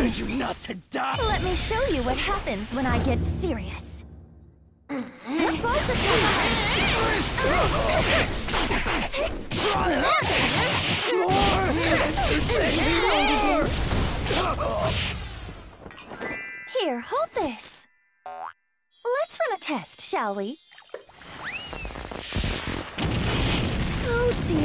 finish you not to die! Let me show you what happens when I get serious. Here, hold this. Let's run a test, shall we? Oh dear.